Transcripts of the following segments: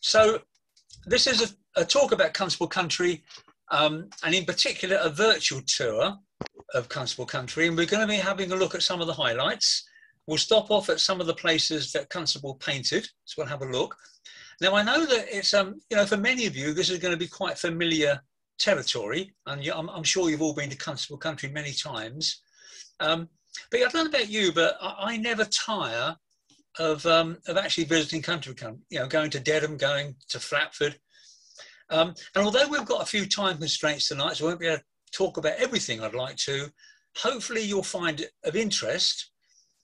So this is a, a talk about Constable Country, um, and in particular a virtual tour of Constable Country. And we're going to be having a look at some of the highlights. We'll stop off at some of the places that Constable painted, so we'll have a look. Now I know that it's um you know for many of you this is going to be quite familiar territory, and I'm, I'm sure you've all been to Constable Country many times. Um, but I don't know about you, but I, I never tire of um, of actually visiting country, you know, going to Dedham, going to Flatford. Um, and although we've got a few time constraints tonight, so I won't be able to talk about everything I'd like to, hopefully you'll find it of interest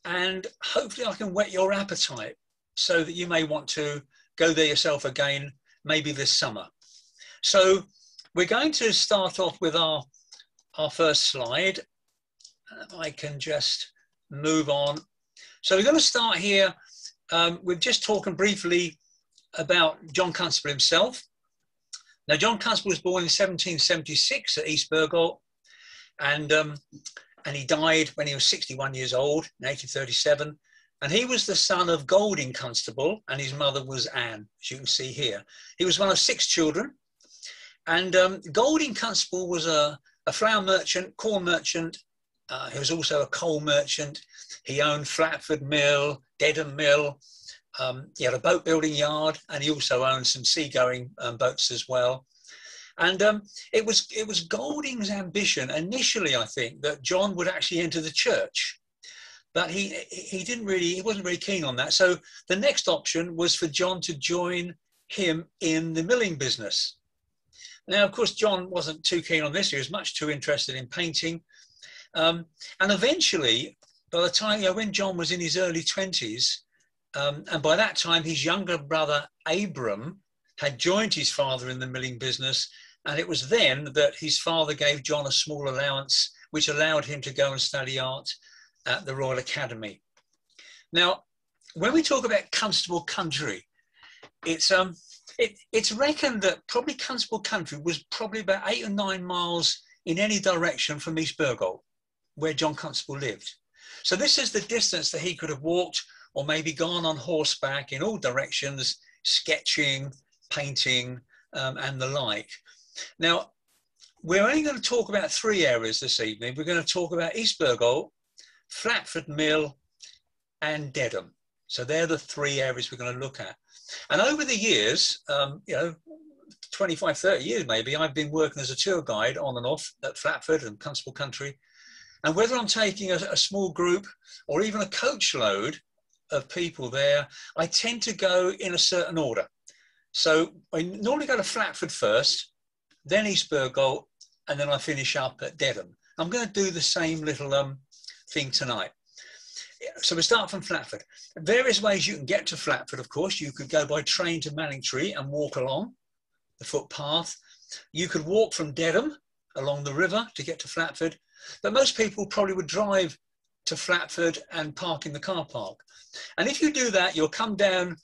and hopefully I can whet your appetite so that you may want to go there yourself again, maybe this summer. So we're going to start off with our, our first slide. I can just move on so we're going to start here um, with just talking briefly about John Constable himself. Now, John Constable was born in 1776 at East Bergholt, and, um, and he died when he was 61 years old in 1837. And he was the son of Golding Constable, and his mother was Anne, as you can see here. He was one of six children. And um, Golding Constable was a, a flour merchant, corn merchant. Uh, he was also a coal merchant. He owned Flatford Mill, Dedham Mill. Um, he had a boat building yard, and he also owned some seagoing um, boats as well. And um, it was it was Golding's ambition initially, I think, that John would actually enter the church, but he he didn't really he wasn't very keen on that. So the next option was for John to join him in the milling business. Now, of course, John wasn't too keen on this. He was much too interested in painting. Um, and eventually, by the time, you know, when John was in his early 20s, um, and by that time his younger brother Abram had joined his father in the milling business, and it was then that his father gave John a small allowance, which allowed him to go and study art at the Royal Academy. Now, when we talk about Constable Country, it's um, it, it's reckoned that probably Constable Country was probably about eight or nine miles in any direction from East Bergholt, where John Constable lived. So this is the distance that he could have walked or maybe gone on horseback in all directions, sketching, painting, um, and the like. Now, we're only going to talk about three areas this evening. We're going to talk about East Bergholt, Flatford Mill, and Dedham. So they're the three areas we're going to look at. And over the years, um, you know, 25, 30 years maybe, I've been working as a tour guide on and off at Flatford and Constable Country. And whether I'm taking a, a small group or even a coach load of people there, I tend to go in a certain order. So I normally go to Flatford first, then East Bergholt, and then I finish up at Dedham. I'm going to do the same little um, thing tonight. So we start from Flatford. Various ways you can get to Flatford, of course. You could go by train to Manningtree and walk along the footpath. You could walk from Dedham along the river to get to Flatford. But most people probably would drive to Flatford and park in the car park. And if you do that, you'll come down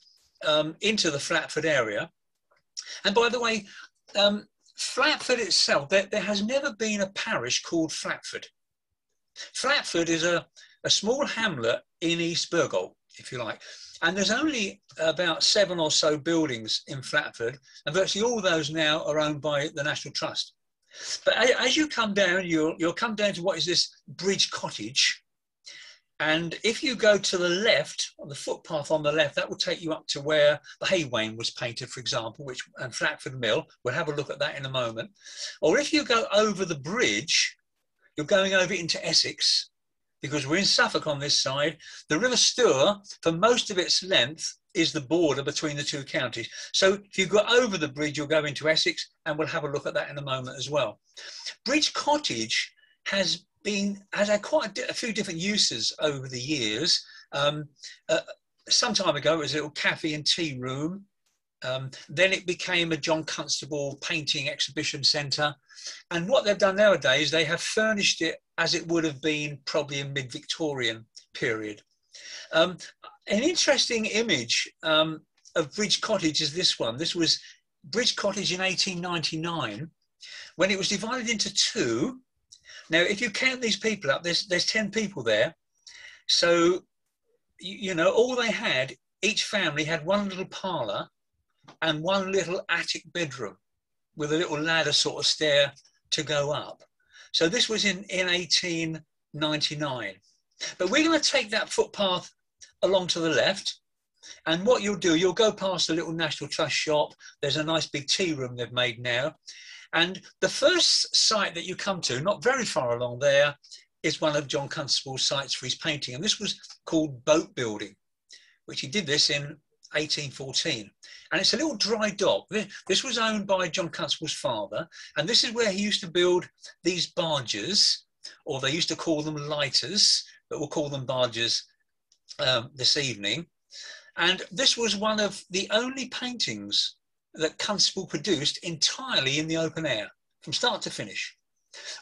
um, into the Flatford area. And by the way, um, Flatford itself, there, there, has never been a parish called Flatford. Flatford is a, a small hamlet in East Bergholt, if you like. And there's only about seven or so buildings in Flatford, and virtually all those now are owned by the National Trust. But as you come down, you'll, you'll come down to what is this bridge cottage. And if you go to the left, on the footpath on the left, that will take you up to where the hay wain was painted, for example, which and Flatford Mill. We'll have a look at that in a moment. Or if you go over the bridge, you're going over into Essex, because we're in Suffolk on this side. The River Stour, for most of its length, is the border between the two counties. So if you go over the bridge, you'll go into Essex, and we'll have a look at that in a moment as well. Bridge Cottage has been has had quite a, a few different uses over the years. Um, uh, some time ago, it was a little cafe and tea room. Um, then it became a John Constable painting exhibition centre. And what they've done nowadays, they have furnished it as it would have been probably in mid-Victorian period. Um, an interesting image um, of Bridge Cottage is this one. This was Bridge Cottage in 1899 when it was divided into two. Now, if you count these people up, there's, there's 10 people there. So, you, you know, all they had, each family had one little parlour and one little attic bedroom with a little ladder sort of stair to go up. So this was in, in 1899. But we're going to take that footpath along to the left. And what you'll do, you'll go past the little National Trust shop. There's a nice big tea room they've made now. And the first site that you come to, not very far along there, is one of John Constable's sites for his painting. And this was called Boat Building, which he did this in 1814. And it's a little dry dock. This was owned by John Constable's father. And this is where he used to build these barges, or they used to call them lighters, but we'll call them barges um, this evening. And this was one of the only paintings that Constable produced entirely in the open air, from start to finish.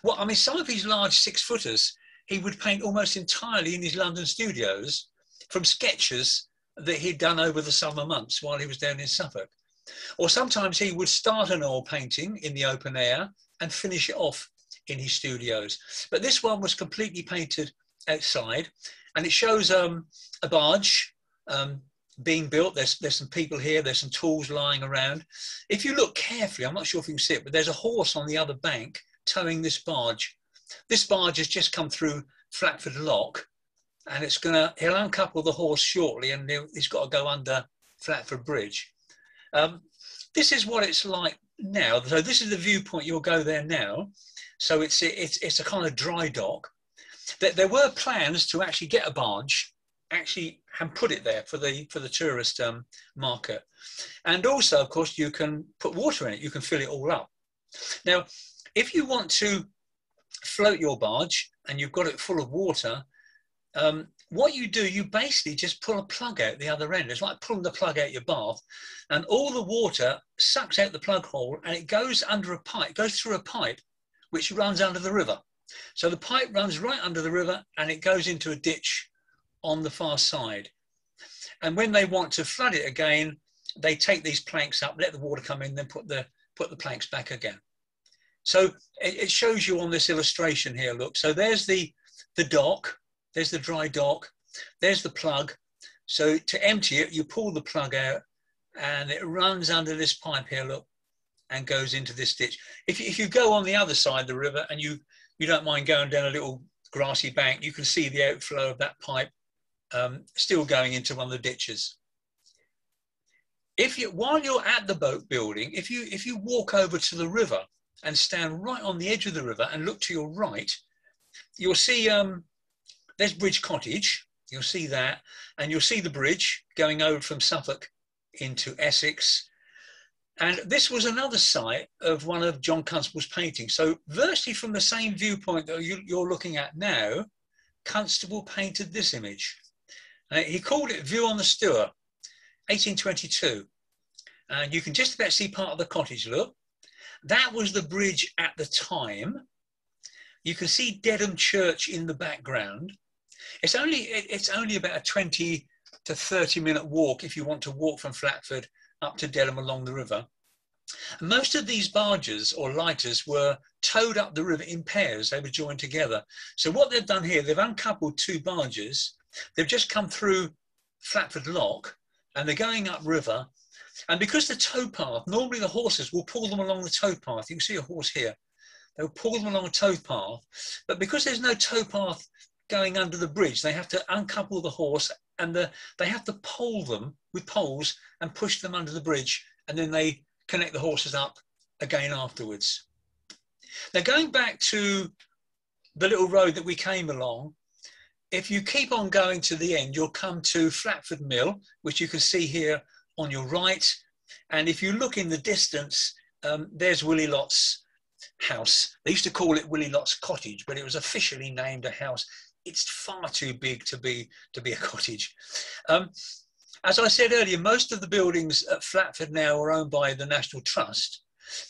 Well, I mean, some of his large six footers, he would paint almost entirely in his London studios from sketches that he'd done over the summer months while he was down in Suffolk. Or sometimes he would start an oil painting in the open air and finish it off in his studios. But this one was completely painted outside and it shows um, a barge um, being built. There's, there's some people here, there's some tools lying around. If you look carefully, I'm not sure if you can see it, but there's a horse on the other bank towing this barge. This barge has just come through Flatford Lock and it's gonna, he'll uncouple the horse shortly and he's got to go under Flatford Bridge. Um, this is what it's like now. So this is the viewpoint, you'll go there now. So it's, it's, it's a kind of dry dock. There, there were plans to actually get a barge actually and put it there for the for the tourist um, market. And also, of course, you can put water in it. You can fill it all up. Now, if you want to float your barge and you've got it full of water, um, what you do, you basically just pull a plug out the other end. It's like pulling the plug out your bath, and all the water sucks out the plug hole and it goes under a pipe, goes through a pipe which runs under the river. So the pipe runs right under the river and it goes into a ditch on the far side. And when they want to flood it again, they take these planks up, let the water come in, then put the, put the planks back again. So it, it shows you on this illustration here, look. So there's the, the dock, there's the dry dock, there's the plug. So to empty it, you pull the plug out and it runs under this pipe here, look, and goes into this ditch. If, if you go on the other side of the river and you, you don't mind going down a little grassy bank, you can see the outflow of that pipe um, still going into one of the ditches. If you, while you're at the boat building, if you, if you walk over to the river and stand right on the edge of the river and look to your right, you'll see um, there's Bridge Cottage. You'll see that, and you'll see the bridge going over from Suffolk into Essex. And this was another site of one of John Constable's paintings. So virtually from the same viewpoint that you, are looking at now, Constable painted this image. Uh, he called it View on the Stour, 1822. And you can just about see part of the cottage look. That was the bridge at the time. You can see Dedham Church in the background. It's only, it's only about a 20 to 30 minute walk if you want to walk from Flatford up to Dedham along the river. Most of these barges or lighters were towed up the river in pairs, they were joined together. So what they've done here, they've uncoupled two barges They've just come through Flatford Lock and they're going up river. And because the towpath, normally the horses will pull them along the towpath. You can see a horse here. They'll pull them along a towpath. But because there's no towpath going under the bridge, they have to uncouple the horse and the, they have to pole them with poles and push them under the bridge. And then they connect the horses up again afterwards. Now, going back to the little road that we came along, if you keep on going to the end, you'll come to Flatford Mill, which you can see here on your right. And if you look in the distance, um, there's Willie Lott's house. They used to call it Willie Lott's cottage, but it was officially named a house. It's far too big to be, to be a cottage. Um, as I said earlier, most of the buildings at Flatford now are owned by the National Trust,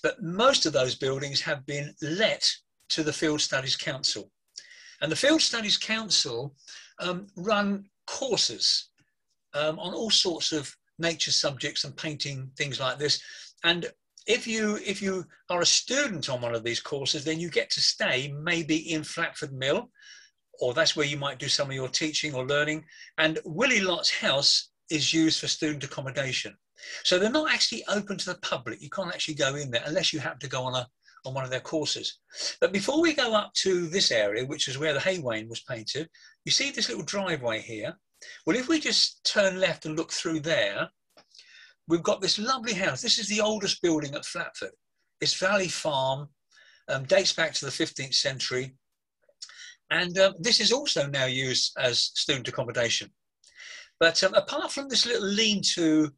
but most of those buildings have been let to the Field Studies Council. And the Field Studies Council um, run courses um, on all sorts of nature subjects and painting, things like this. And if you if you are a student on one of these courses, then you get to stay maybe in Flatford Mill, or that's where you might do some of your teaching or learning. And Willie Lott's house is used for student accommodation. So they're not actually open to the public. You can't actually go in there unless you happen to go on a on one of their courses. But before we go up to this area, which is where the Hay Wain was painted, you see this little driveway here. Well, if we just turn left and look through there, we've got this lovely house. This is the oldest building at Flatford. It's Valley Farm, um, dates back to the 15th century. And um, this is also now used as student accommodation. But um, apart from this little lean-to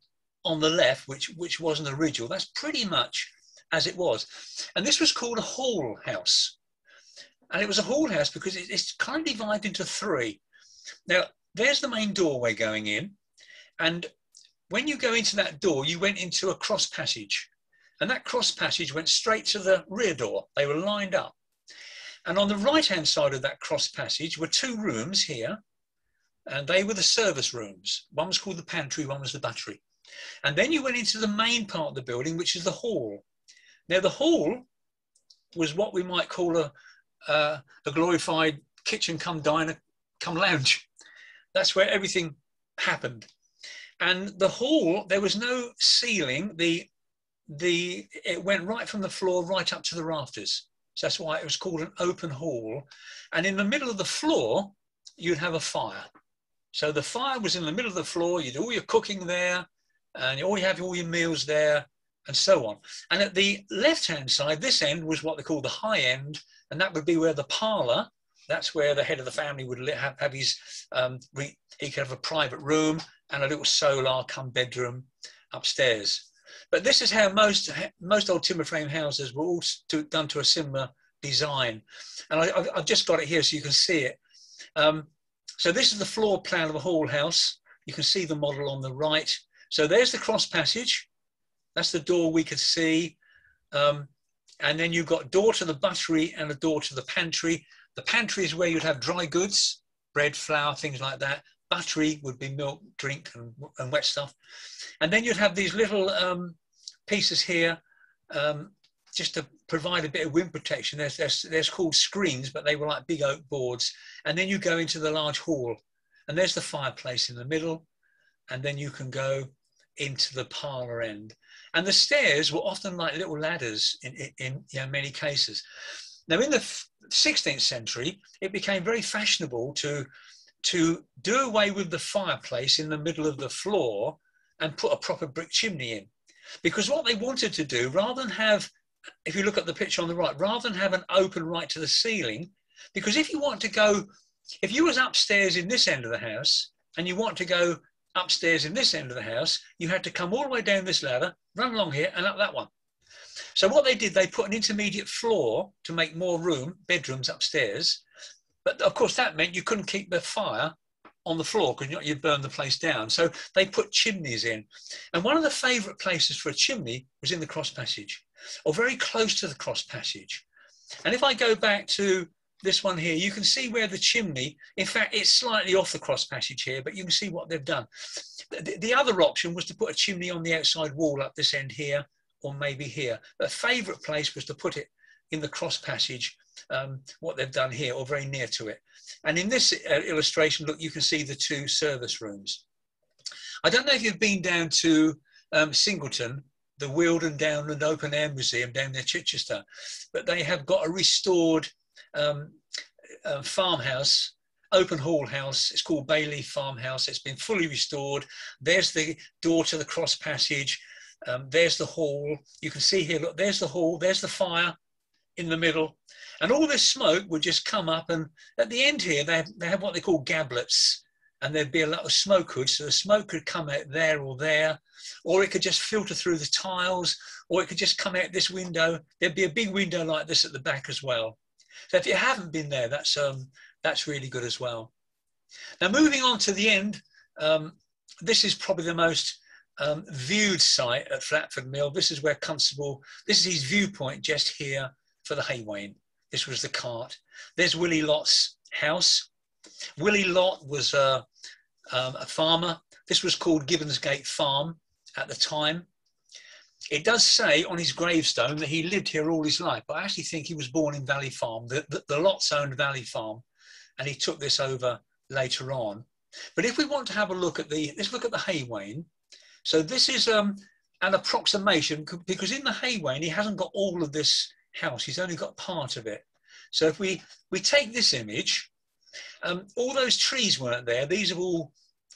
on the left, which, which wasn't original, that's pretty much as it was. And this was called a hall house. And it was a hall house because it, it's kind of divided into three. Now, there's the main doorway going in. And when you go into that door, you went into a cross passage. And that cross passage went straight to the rear door. They were lined up. And on the right hand side of that cross passage were two rooms here. And they were the service rooms. One was called the pantry, one was the buttery. And then you went into the main part of the building, which is the hall. Now, the hall was what we might call a, uh, a glorified kitchen come diner come lounge. That's where everything happened. And the hall, there was no ceiling. The, the, it went right from the floor right up to the rafters. So that's why it was called an open hall. And in the middle of the floor, you'd have a fire. So the fire was in the middle of the floor. You do all your cooking there, and you always have all your meals there, and so on. And at the left-hand side, this end was what they call the high end, and that would be where the parlour. That's where the head of the family would have, have his. Um, he could have a private room and a little solar come bedroom upstairs. But this is how most most old timber frame houses were all to, done to a similar design. And I, have just got it here so you can see it. Um, so this is the floor plan of a hall house. You can see the model on the right. So there's the cross passage. That's the door we could see. Um, and then you've got door to the buttery and a door to the pantry. The pantry is where you'd have dry goods, bread, flour, things like that. Buttery would be milk, drink, and, and wet stuff. And then you'd have these little um, pieces here um, just to provide a bit of wind protection. There's, there's, there's called screens, but they were like big oak boards. And then you go into the large hall, and there's the fireplace in the middle. And then you can go into the parlor end. And the stairs were often like little ladders in, in, in you know, many cases. Now, in the 16th century, it became very fashionable to, to do away with the fireplace in the middle of the floor and put a proper brick chimney in. Because what they wanted to do, rather than have, if you look at the picture on the right, rather than have an open right to the ceiling, because if you want to go, if you was upstairs in this end of the house and you want to go upstairs in this end of the house, you had to come all the way down this ladder, run along here and up that one. So what they did, they put an intermediate floor to make more room, bedrooms upstairs. But of course that meant you couldn't keep the fire on the floor because you'd burn the place down. So they put chimneys in. And one of the favourite places for a chimney was in the cross passage or very close to the cross passage. And if I go back to this one here, you can see where the chimney, in fact, it's slightly off the cross passage here, but you can see what they've done. The, the other option was to put a chimney on the outside wall up this end here, or maybe here. The favourite place was to put it in the cross passage, um, what they've done here, or very near to it. And in this uh, illustration, look, you can see the two service rooms. I don't know if you've been down to um, Singleton, the Weald and Downland Open Air Museum down near Chichester, but they have got a restored um, uh, farmhouse, open hall house. It's called Bayleaf Farmhouse. It's been fully restored. There's the door to the cross passage. Um, there's the hall. You can see here, look, there's the hall, there's the fire in the middle. And all this smoke would just come up. And at the end here, they have, they have what they call gablets. And there'd be a lot of smoke hood. So the smoke could come out there or there, or it could just filter through the tiles, or it could just come out this window. There'd be a big window like this at the back as well. So if you haven't been there, that's, um, that's really good as well. Now moving on to the end, um, this is probably the most um, viewed site at Flatford Mill. This is where Constable, this is his viewpoint just here for the hay wain. This was the cart. There's Willie Lott's house. Willie Lott was a, um, a farmer. This was called Gibbonsgate Farm at the time. It does say on his gravestone that he lived here all his life, but I actually think he was born in Valley Farm. The, the, the Lotts owned Valley Farm, and he took this over later on. But if we want to have a look at the, let's look at the hay wain. So this is um, an approximation because in the Haywain, he hasn't got all of this house. He's only got part of it. So if we, we take this image, um, all those trees weren't there. These have all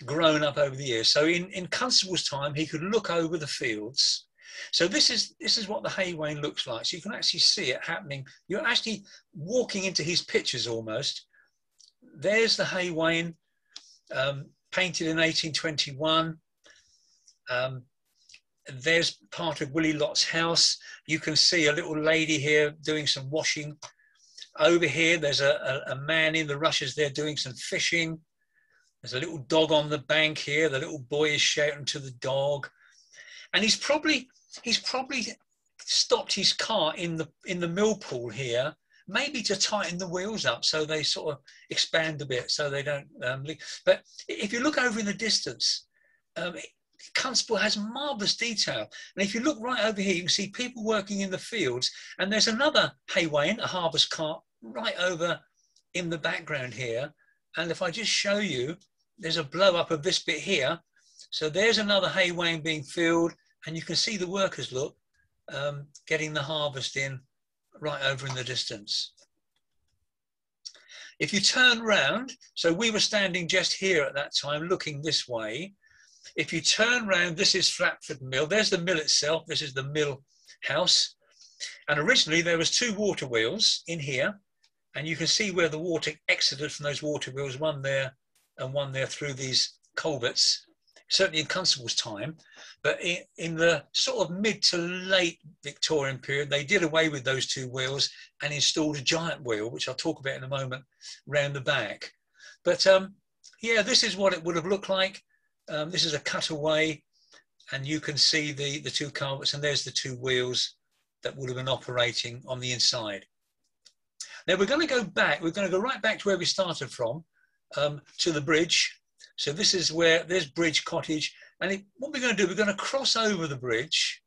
grown up over the years. So in, in Constable's time, he could look over the fields. So this is this is what the Haywain looks like. So you can actually see it happening. You're actually walking into his pictures almost. There's the Haywain, um, painted in 1821. Um, there's part of Willie Lott's house. You can see a little lady here doing some washing. Over here, there's a, a, a, man in the rushes there doing some fishing. There's a little dog on the bank here. The little boy is shouting to the dog. And he's probably, he's probably stopped his car in the, in the mill pool here, maybe to tighten the wheels up so they sort of expand a bit so they don't um, leak. But if you look over in the distance, um, Constable has marvellous detail. And if you look right over here, you can see people working in the fields. And there's another haywain, a harvest cart, right over in the background here. And if I just show you, there's a blow up of this bit here. So there's another haywain being filled. And you can see the workers, look, um, getting the harvest in right over in the distance. If you turn round, so we were standing just here at that time, looking this way, if you turn round, this is Flatford Mill. There's the mill itself. This is the mill house. And originally there was two water wheels in here. And you can see where the water exited from those water wheels, one there and one there through these culverts, certainly in Constable's time. But in, in the sort of mid to late Victorian period, they did away with those two wheels and installed a giant wheel, which I'll talk about in a moment, round the back. But um, yeah, this is what it would have looked like. Um, this is a cutaway and you can see the, the two culverts and there's the two wheels that would have been operating on the inside. Now we're going to go back, we're going to go right back to where we started from, um, to the bridge. So this is where, there's Bridge Cottage. And it, what we're going to do, we're going to cross over the bridge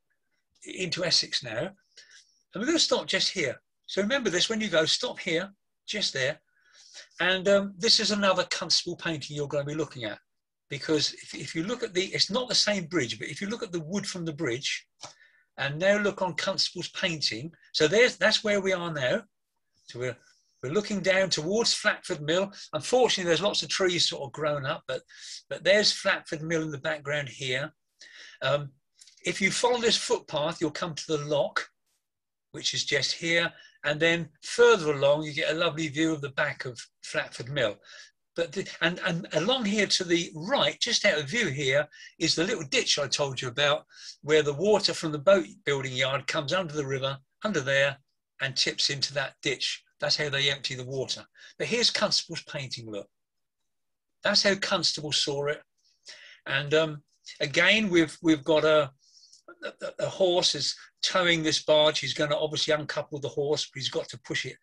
into Essex now. And we're going to stop just here. So remember this, when you go, stop here, just there. And um, this is another Constable painting you're going to be looking at because if, if you look at the, it's not the same bridge, but if you look at the wood from the bridge and now look on Constable's painting, so there's, that's where we are now. So we're, we're looking down towards Flatford Mill. Unfortunately, there's lots of trees sort of grown up, but, but there's Flatford Mill in the background here. Um, if you follow this footpath, you'll come to the lock, which is just here. And then further along, you get a lovely view of the back of Flatford Mill. But the, and, and along here to the right, just out of view here, is the little ditch I told you about, where the water from the boat building yard comes under the river, under there, and tips into that ditch. That's how they empty the water. But here's Constable's painting, look. That's how Constable saw it. And um, again, we've, we've got a, a, horse is towing this barge. He's going to obviously uncouple the horse, but he's got to push it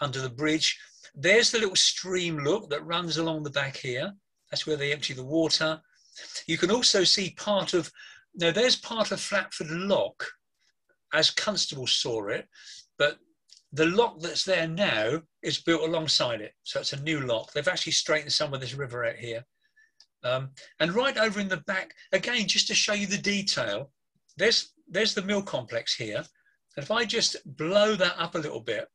under the bridge. There's the little stream look that runs along the back here. That's where they empty the water. You can also see part of, now there's part of Flatford Lock as Constable saw it, but the lock that's there now is built alongside it. So it's a new lock. They've actually straightened some of this river out here. Um, and right over in the back, again, just to show you the detail, there's, there's the mill complex here. And if I just blow that up a little bit,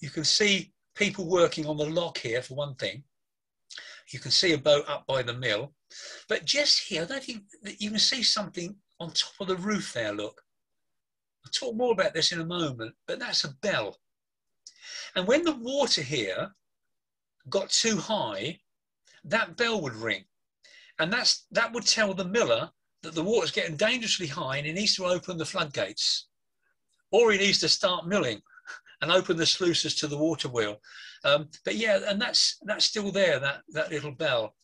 you can see people working on the lock here for one thing. You can see a boat up by the mill, but just here, I don't think that you can see something on top of the roof there, look. I'll talk more about this in a moment, but that's a bell. And when the water here got too high, that bell would ring. And that's, that would tell the miller that the water's getting dangerously high and he needs to open the floodgates. Or he needs to start milling and open the sluices to the water wheel. Um, but yeah, and that's that's still there, that, that little bell.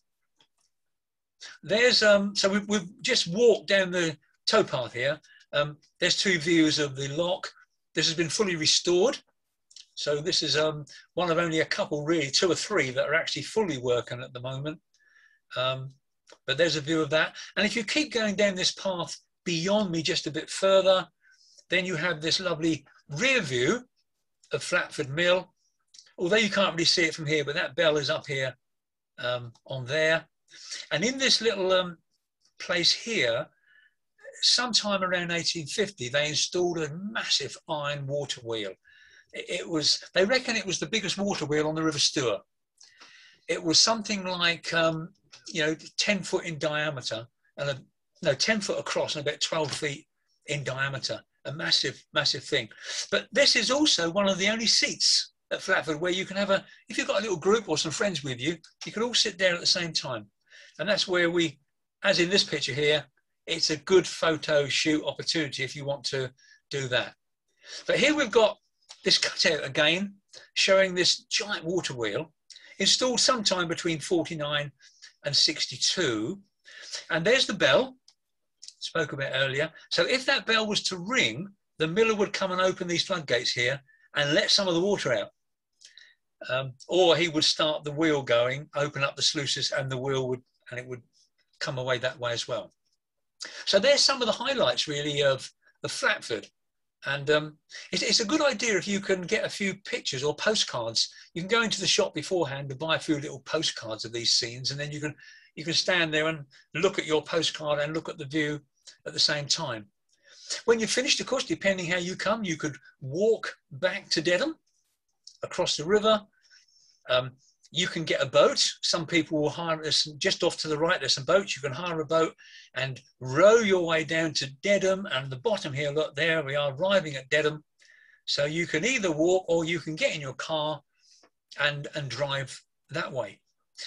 There's, um, so we've, we've just walked down the towpath here. Um, there's two views of the lock. This has been fully restored. So this is um, one of only a couple, really, two or three that are actually fully working at the moment. Um, but there's a view of that. And if you keep going down this path beyond me just a bit further, then you have this lovely rear view of Flatford Mill. Although you can't really see it from here, but that bell is up here um, on there. And in this little um, place here, sometime around 1850, they installed a massive iron water wheel. It, was, they reckon it was the biggest water wheel on the River Stour. It was something like, um, you know, 10 foot in diameter and a, no, 10 foot across and about 12 feet in diameter. A massive, massive thing. But this is also one of the only seats at Flatford where you can have a, if you've got a little group or some friends with you, you can all sit there at the same time. And that's where we, as in this picture here, it's a good photo shoot opportunity if you want to do that. But here we've got this cutout again, showing this giant water wheel installed sometime between 49 and 62. And there's the bell, spoke about earlier. So if that bell was to ring, the miller would come and open these floodgates here and let some of the water out. Um, or he would start the wheel going, open up the sluices, and the wheel would, and it would come away that way as well. So there's some of the highlights really of, of Flatford. And um, it's, it's, a good idea if you can get a few pictures or postcards. You can go into the shop beforehand and buy a few little postcards of these scenes, and then you can you can stand there and look at your postcard and look at the view at the same time. When you're finished, of course, depending how you come, you could walk back to Dedham across the river. Um, you can get a boat. Some people will hire this just off to the right. There's some boats. You can hire a boat and row your way down to Dedham. And the bottom here, look, there we are arriving at Dedham. So you can either walk or you can get in your car and, and drive that way.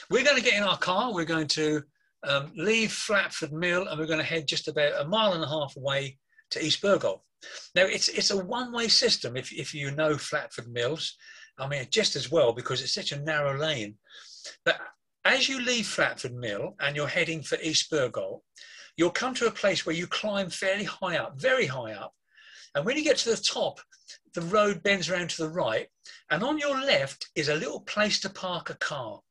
We're going to get in our car. We're going to um, leave Flatford Mill and we're going to head just about a mile and a half away to East Bergholt. Now, it's, it's a one-way system if, if you know Flatford Mills. I mean, just as well because it's such a narrow lane. But as you leave Flatford Mill and you're heading for East Bergholt, you'll come to a place where you climb fairly high up, very high up. And when you get to the top, the road bends around to the right. And on your left is a little place to park a car.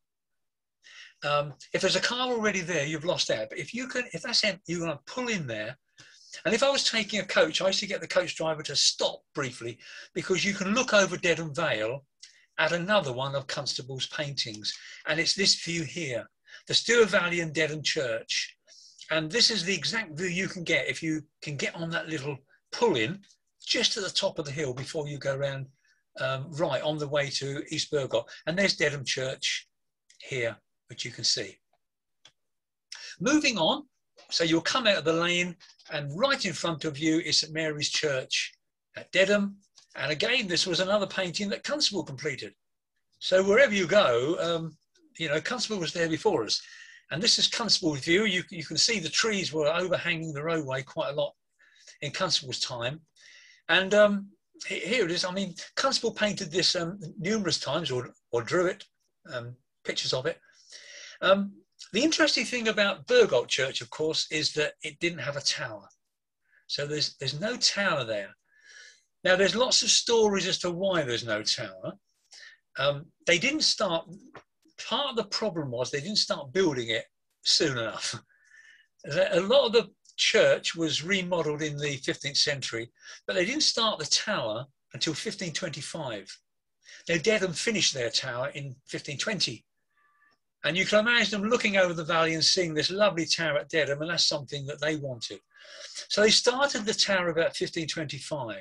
Um, if there's a car already there, you've lost out. But if you can, if that's empty, you're going to pull in there. And if I was taking a coach, I used to get the coach driver to stop briefly because you can look over Dedham Vale at another one of Constable's paintings. And it's this view here, the Stour Valley and Dedham Church. And this is the exact view you can get if you can get on that little pull-in just at the top of the hill before you go around um, right on the way to East Bergholt. And there's Dedham Church here which you can see. Moving on, so you'll come out of the lane and right in front of you is St Mary's Church at Dedham. And again, this was another painting that Constable completed. So wherever you go, um, you know, Constable was there before us. And this is Constable's view. You, you can see the trees were overhanging the roadway quite a lot in Constable's time. And um, here it is. I mean, Constable painted this um, numerous times or, or drew it, um, pictures of it. Um, the interesting thing about Bergholt Church, of course, is that it didn't have a tower. So there's, there's no tower there. Now, there's lots of stories as to why there's no tower. Um, they didn't start, part of the problem was they didn't start building it soon enough. A lot of the church was remodeled in the 15th century, but they didn't start the tower until 1525. Now, Dedham finished their tower in 1520. And you can imagine them looking over the valley and seeing this lovely tower at Dedham, and that's something that they wanted. So they started the tower about 1525.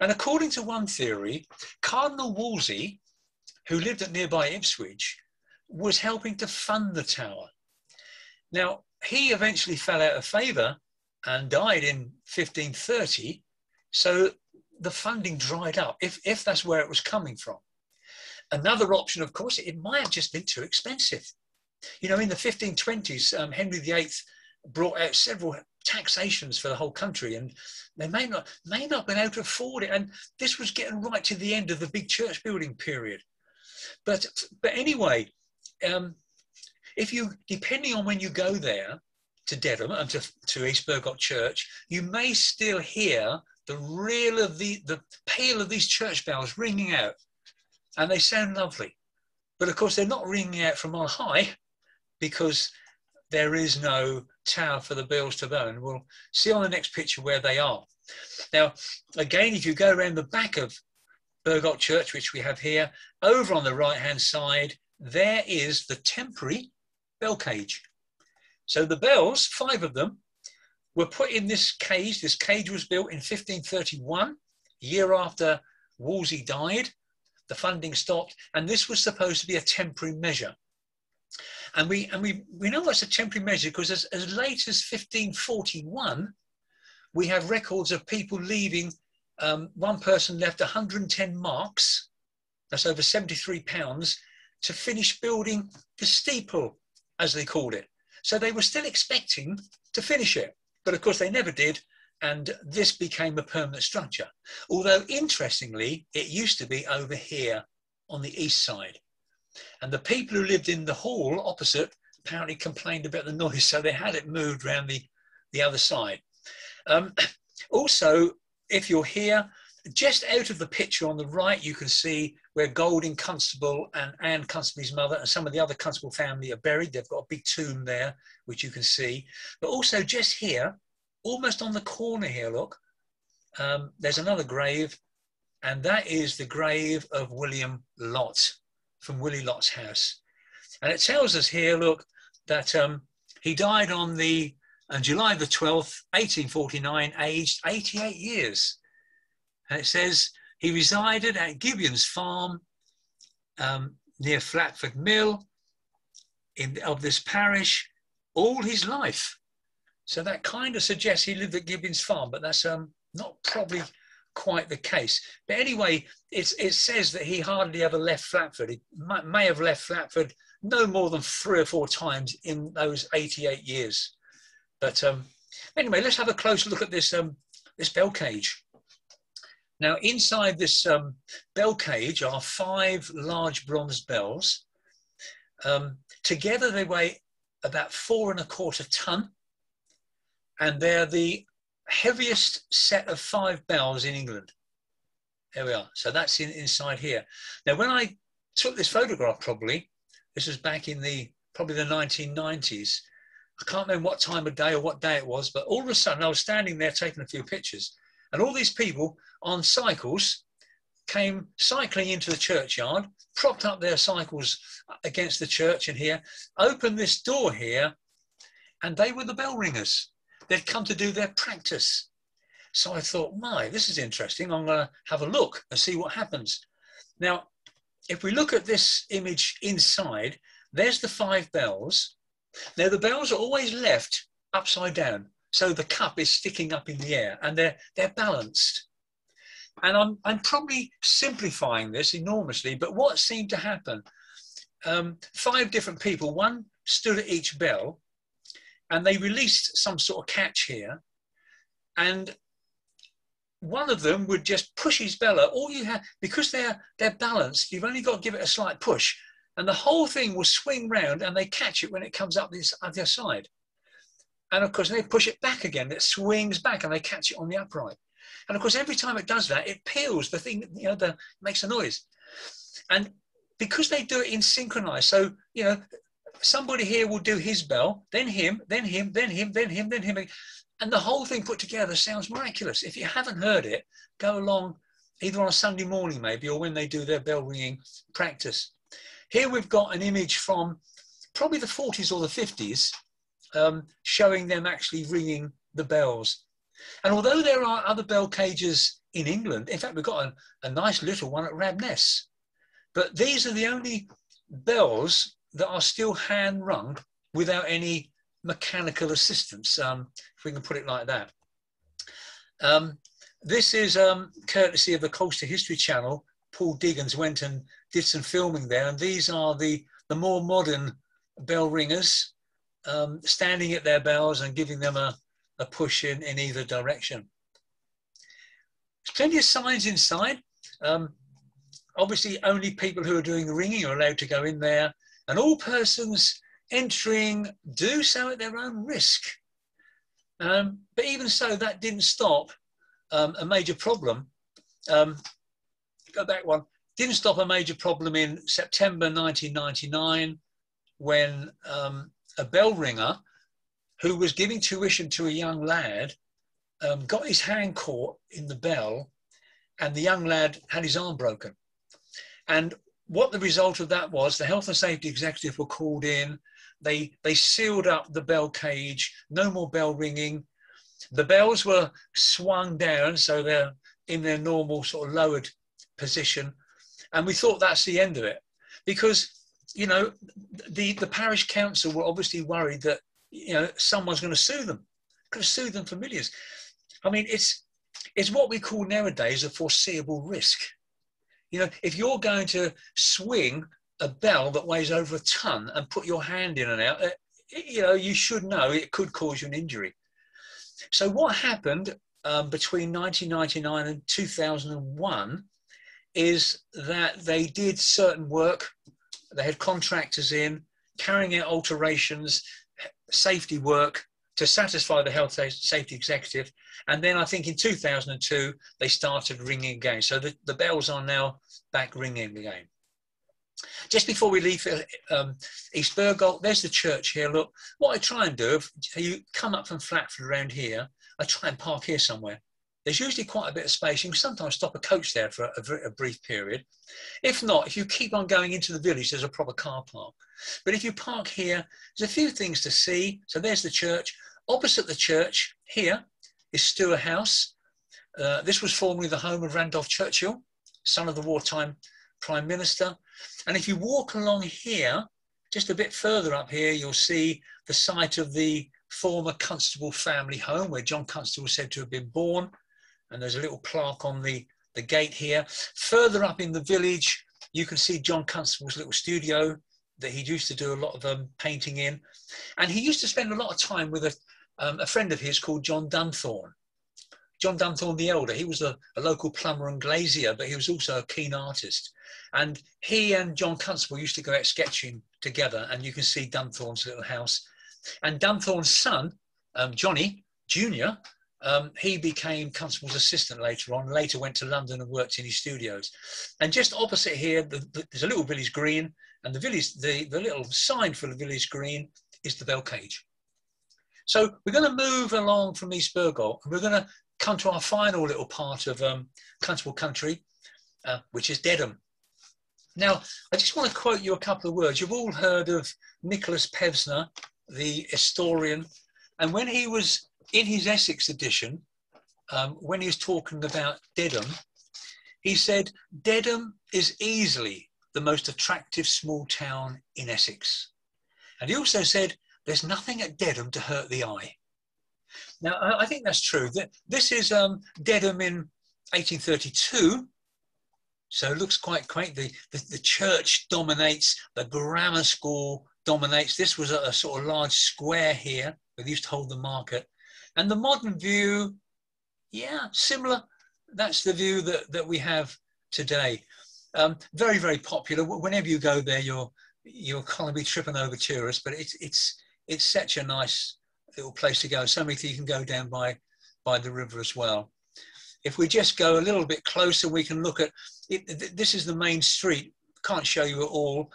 And according to one theory, Cardinal Wolsey, who lived at nearby Ipswich, was helping to fund the tower. Now, he eventually fell out of favour and died in 1530. So the funding dried up, if, if that's where it was coming from. Another option, of course, it might have just been too expensive. You know, in the 1520s, um, Henry VIII brought out several taxations for the whole country, and they may not may not have been able to afford it. And this was getting right to the end of the big church building period. But but anyway, um, if you depending on when you go there to Dedham and to, to East Bergholt Church, you may still hear the reel of the the peal of these church bells ringing out and they sound lovely. But of course, they're not ringing out from on high because there is no tower for the bells to bone. We'll see on the next picture where they are. Now, again, if you go around the back of Bergholt Church, which we have here, over on the right-hand side, there is the temporary bell cage. So the bells, five of them, were put in this cage. This cage was built in 1531, year after Wolsey died. The funding stopped, and this was supposed to be a temporary measure. And we and we we know it's a temporary measure because as, as late as 1541, we have records of people leaving. Um, one person left 110 marks, that's over 73 pounds, to finish building the steeple, as they called it. So they were still expecting to finish it, but of course they never did. And this became a permanent structure. Although interestingly, it used to be over here on the east side. And the people who lived in the hall opposite apparently complained about the noise, so they had it moved around the, the other side. Um, also, if you're here, just out of the picture on the right, you can see where Golding Constable and Anne Constable's mother and some of the other Constable family are buried. They've got a big tomb there, which you can see. But also just here, almost on the corner here, look, um, there's another grave, and that is the grave of William Lott from Willie Lott's house. And it tells us here, look, that um, he died on the on July the 12th, 1849, aged 88 years. And it says he resided at Gibbons farm um, near Flatford Mill in, of this parish all his life. So that kind of suggests he lived at Gibbion's farm, but that's um, not probably quite the case. But anyway, it says that he hardly ever left Flatford. He might, may have left Flatford no more than three or four times in those 88 years. But um, anyway, let's have a close look at this, um, this bell cage. Now, inside this um, bell cage are five large bronze bells. Um, together, they weigh about four and a quarter ton and they're the heaviest set of five bells in England. There we are. So that's in, inside here. Now, when I took this photograph, probably this was back in the probably the 1990s. I can't remember what time of day or what day it was, but all of a sudden I was standing there taking a few pictures, and all these people on cycles came cycling into the churchyard, propped up their cycles against the church and here, opened this door here, and they were the bell ringers. They'd come to do their practice. So I thought, my, this is interesting. I'm going to have a look and see what happens. Now, if we look at this image inside, there's the five bells. Now, the bells are always left upside down. So the cup is sticking up in the air and they're, they're balanced. And I'm, I'm probably simplifying this enormously, but what seemed to happen? Um, five different people, one stood at each bell, and they released some sort of catch here. And one of them would just push his bella. All you have, because they're they're balanced, you've only got to give it a slight push, and the whole thing will swing round, and they catch it when it comes up this other side. And of course, they push it back again. It swings back, and they catch it on the upright. And of course, every time it does that, it peals the thing. You know, the makes a noise. And because they do it in synchronized, so you know, somebody here will do his bell, then him, then him, then him, then him, then him. And the whole thing put together sounds miraculous. If you haven't heard it, go along either on a Sunday morning maybe or when they do their bell ringing practice. Here we've got an image from probably the 40s or the 50s um, showing them actually ringing the bells. And although there are other bell cages in England, in fact, we've got a, a nice little one at Wrabness, but these are the only bells that are still hand rung without any mechanical assistance, um, if we can put it like that. Um, this is um, courtesy of the Colchester History Channel. Paul Diggins went and did some filming there, and these are the, the more modern bell ringers um, standing at their bells and giving them a, a push in, in either direction. There's plenty of signs inside. Um, obviously, only people who are doing the ringing are allowed to go in there and all persons entering do so at their own risk. Um, but even so, that didn't stop um, a major problem. Um, go back one. Didn't stop a major problem in September 1999 when um, a bell ringer who was giving tuition to a young lad um, got his hand caught in the bell and the young lad had his arm broken. And what the result of that was, the health and safety executive were called in. They they sealed up the bell cage. No more bell ringing. The bells were swung down, so they're in their normal sort of lowered position. And we thought that's the end of it because, you know, the, the parish council were obviously worried that, you know, someone's going to sue them, to sue them for millions. I mean, it's, it's what we call nowadays a foreseeable risk. You know, if you're going to swing a bell that weighs over a ton and put your hand in and out, uh, you know, you should know it could cause you an injury. So what happened um, between 1999 and 2001 is that they did certain work. They had contractors in carrying out alterations, safety work to satisfy the health safety executive. And then I think in 2002, they started ringing again. So the, the bells are now back ringing again. Just before we leave um, East Bergholt, there's the church here. Look, what I try and do, if you come up from Flatford around here, I try and park here somewhere. There's usually quite a bit of space. You can sometimes stop a coach there for a, a, brief period. If not, if you keep on going into the village, there's a proper car park. But if you park here, there's a few things to see. So there's the church. Opposite the church here is Stour House. Uh, this was formerly the home of Randolph Churchill, son of the wartime Prime Minister. And if you walk along here, just a bit further up here, you'll see the site of the former Constable family home where John Constable was said to have been born. And there's a little plaque on the, the gate here. Further up in the village, you can see John Constable's little studio that he used to do a lot of um, painting in. And he used to spend a lot of time with a, um, a friend of his called John Dunthorne. John Dunthorne the Elder, he was a, a, local plumber and glazier, but he was also a keen artist. And he and John Constable used to go out sketching together, and you can see Dunthorne's little house and Dunthorne's son, um, Johnny Jr., um, he became Constable's assistant later on, later went to London and worked in his studios. And just opposite here, the, the, there's a little village green, and the village, the, the little sign for the village green is the bell cage. So we're going to move along from East Bergholt, and we're going to come to our final little part of um, Constable Country, uh, which is Dedham. Now, I just want to quote you a couple of words. You've all heard of Nicholas Pevsner the historian, and when he was in his Essex edition, um, when he was talking about Dedham, he said, Dedham is easily the most attractive small town in Essex. And he also said, there's nothing at Dedham to hurt the eye. Now, I think that's true. This is um, Dedham in 1832. So it looks quite quaint. The, the, the church dominates, the grammar school dominates. This was a, a sort of large square here where they used to hold the market. And the modern view, yeah, similar. That's the view that, that we have today. Um, very, very popular. Whenever you go there, you're you're kind of be tripping over tourists, but it's it's it's such a nice little place to go. Something you can go down by by the river as well. If we just go a little bit closer, we can look at it. This is the main street. Can't show you it all,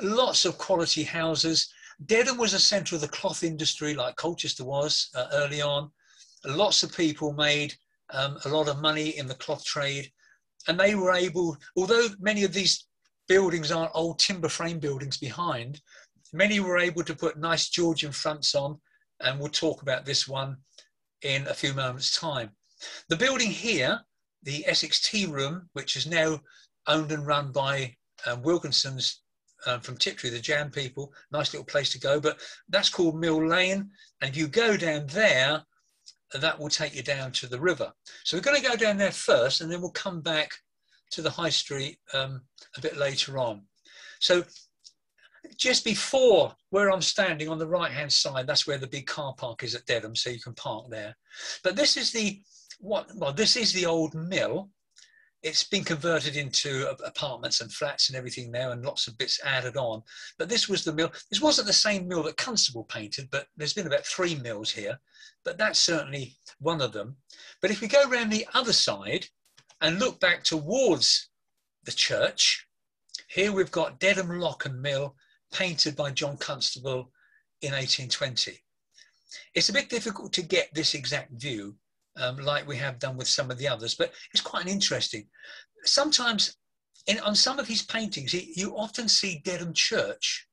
lots of quality houses. Dedham was a centre of the cloth industry, like Colchester was uh, early on. Lots of people made um, a lot of money in the cloth trade, and they were able, although many of these buildings aren't old timber frame buildings behind, many were able to put nice Georgian fronts on, and we'll talk about this one in a few moments' time. The building here, the Essex Tea Room, which is now owned and run by um, Wilkinson's um, from Tiptree, the jam people. Nice little place to go, but that's called Mill Lane. And if you go down there, that will take you down to the river. So we're going to go down there first, and then we'll come back to the high street um, a bit later on. So just before where I'm standing on the right hand side, that's where the big car park is at Dedham, so you can park there. But this is the what? Well, this is the old mill, it's been converted into apartments and flats and everything now and lots of bits added on. But this was the mill this wasn't the same mill that constable painted but there's been about three mills here but that's certainly one of them. But if we go around the other side and look back towards the church here we've got dedham lock and mill painted by john constable in 1820 it's a bit difficult to get this exact view um, like we have done with some of the others. But it's quite an interesting. Sometimes in, on some of his paintings, he, you often see Dedham Church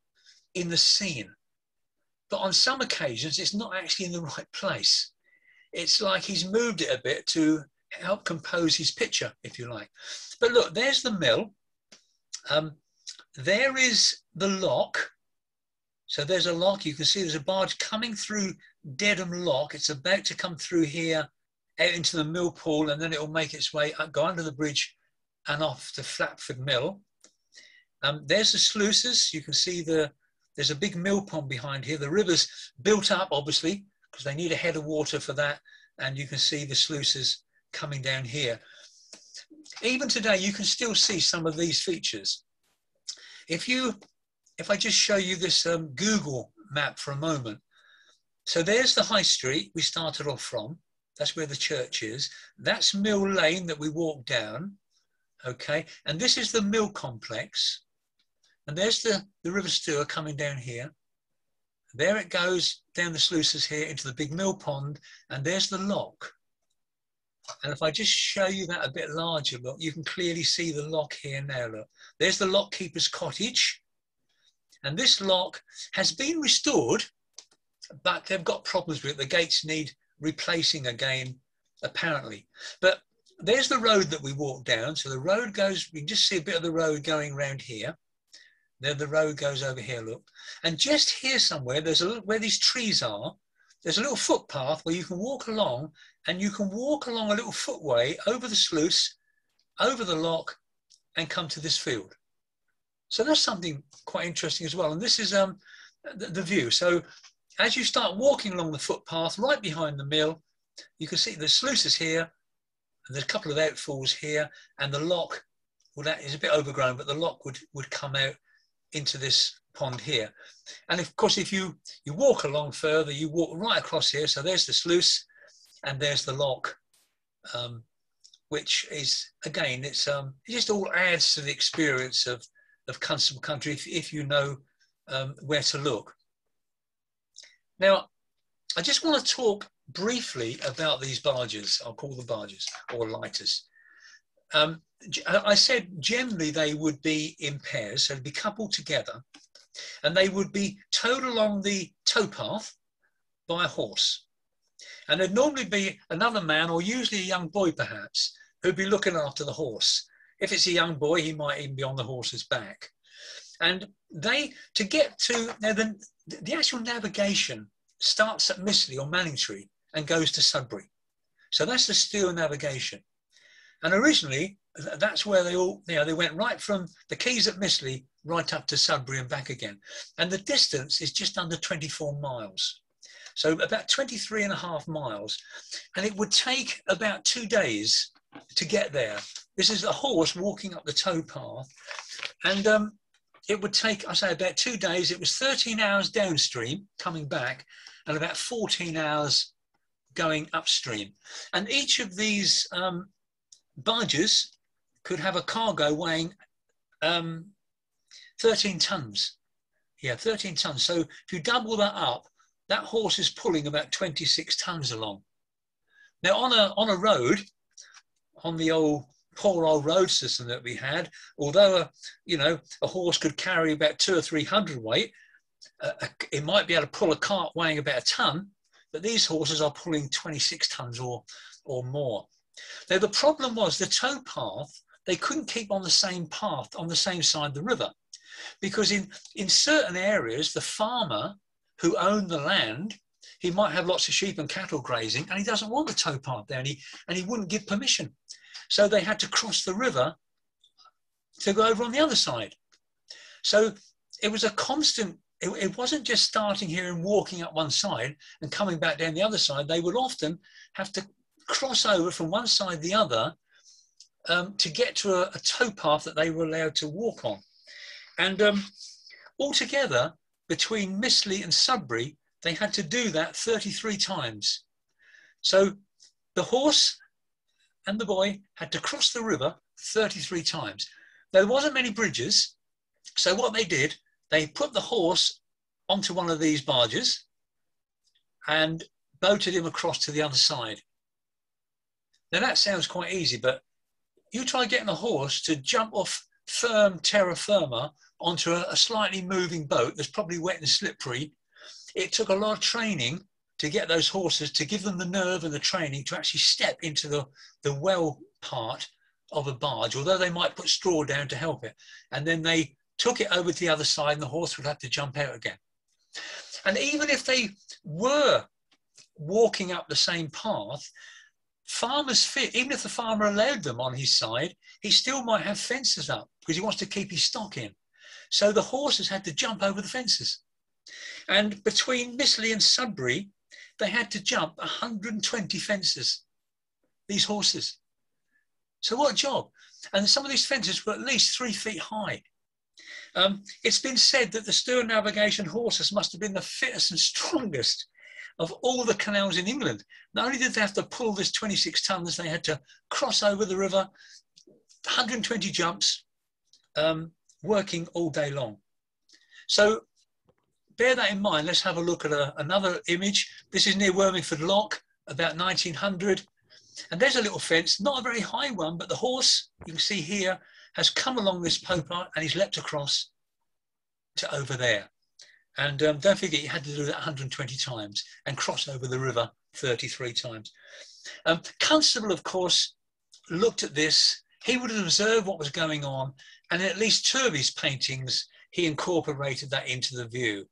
in the scene. But on some occasions, it's not actually in the right place. it's like he's moved it a bit to help compose his picture, if you like. But look, there's the mill. Um, there is the lock. So there's a lock. You can see there's a barge coming through Dedham Lock. It's about to come through here out into the mill pool and then it will make its way, up, go under the bridge and off to Flatford Mill. Um, there's the sluices. You can see the there's a big mill pond behind here. The river's built up, obviously, because they need a head of water for that. And you can see the sluices coming down here. Even today, you can still see some of these features. If you, if I just show you this um, Google map for a moment. So there's the high street we started off from. That's where the church is. That's Mill Lane that we walked down. Okay, and this is the mill complex. And there's the, the River Stour coming down here. There it goes down the sluices here into the big mill pond, and there's the lock. And if I just show you that a bit larger, look, you can clearly see the lock here now, look. There's the lock keeper's cottage. And this lock has been restored, but they've got problems with it. The gates need replacing again, apparently. But there's the road that we walk down. So the road goes, we can just see a bit of the road going around here. Then the road goes over here, look. And just here somewhere, there's a little, where these trees are, there's a little footpath where you can walk along and you can walk along a little footway over the sluice, over the lock and come to this field. So that's something quite interesting as well. And this is um, the, the view. So as you start walking along the footpath right behind the mill, you can see the sluice is here, and there's a couple of outfalls here, and the lock, well, that is a bit overgrown, but the lock would, would come out into this pond here. And of course, if you, you walk along further, you walk right across here. So there's the sluice and there's the lock, um, which is, again, it's um, it just all adds to the experience of, of Constable Country if, if you know um, where to look. Now, I just want to talk briefly about these barges. I'll call them barges or lighters. Um, I said generally they would be in pairs, so they'd be coupled together, and they would be towed along the towpath by a horse. And there'd normally be another man, or usually a young boy perhaps, who'd be looking after the horse. If it's a young boy, he might even be on the horse's back. And they, to get to, now the, the actual navigation starts at Mistley or Manningtree and goes to Sudbury. So that's the Stour navigation. And originally, that's where they all, you know, they went right from the quays at Mistley right up to Sudbury and back again. And the distance is just under 24 miles. So about 23 and a half miles. And it would take about two days to get there. This is a horse walking up the towpath. And um, it would take, I say, about two days. It was 13 hours downstream coming back and about 14 hours going upstream. And each of these um, barges could have a cargo weighing um, 13 tons. Yeah, 13 tons. So if you double that up, that horse is pulling about 26 tons along. Now on a, on a road, on the old poor old road system that we had, although a, you know a horse could carry about two or three hundred weight, uh, it might be able to pull a cart weighing about a ton, but these horses are pulling 26 tons or or more. Now the problem was the towpath they couldn't keep on the same path on the same side of the river. Because in in certain areas the farmer who owned the land he might have lots of sheep and cattle grazing and he doesn't want the towpath there and he, and he wouldn't give permission so they had to cross the river to go over on the other side. So it was a constant, it, it wasn't just starting here and walking up one side and coming back down the other side. They would often have to cross over from one side to the other um, to get to a, a towpath that they were allowed to walk on. And um, altogether, between Mistley and Sudbury, they had to do that 33 times. So the horse and the boy had to cross the river 33 times. There wasn't many bridges, so what they did, they put the horse onto one of these barges and boated him across to the other side. Now that sounds quite easy, but you try getting a horse to jump off firm terra firma onto a, a slightly moving boat that's probably wet and slippery. It took a lot of training to get those horses to give them the nerve and the training to actually step into the, the well part of a barge, although they might put straw down to help it. And then they took it over to the other side and the horse would have to jump out again. And even if they were walking up the same path, farmers fit, even if the farmer allowed them on his side, he still might have fences up because he wants to keep his stock in. So the horses had to jump over the fences. And between Mistley and Sudbury, they had to jump 120 fences, these horses. So what a job. And some of these fences were at least three feet high. Um, it's been said that the Stour navigation horses must have been the fittest and strongest of all the canals in England. Not only did they have to pull this 26 tons, they had to cross over the river, 120 jumps, um, working all day long. So bear that in mind. Let's have a look at a, another image. This is near Wormingford Lock, about 1900. And there's a little fence, not a very high one, but the horse, you can see here, has come along this popa and he's leapt across to over there. And um, don't forget, you had to do that 120 times and cross over the river 33 times. Um, Constable, of course, looked at this. He would have observed what was going on, and in at least two of his paintings, he incorporated that into the view.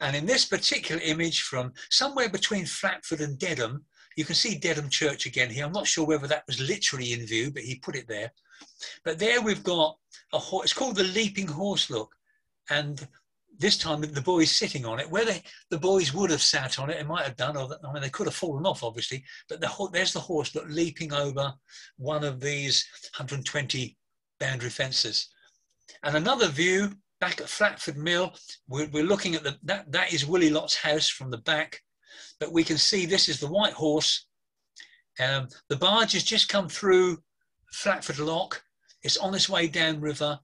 And in this particular image from somewhere between Flatford and Dedham, you can see Dedham Church again here. I'm not sure whether that was literally in view, but he put it there. But there we've got a horse, it's called the Leaping Horse Look. And this time the boys sitting on it, where the boys would have sat on it, it might have done, or I mean, they could have fallen off, obviously, but the, there's the horse look leaping over one of these 120 boundary fences. And another view back at Flatford Mill, we're, we're looking at the, that, that is Willy Lott's house from the back but we can see this is the White Horse. Um, the barge has just come through Flatford Lock. It's on its way downriver.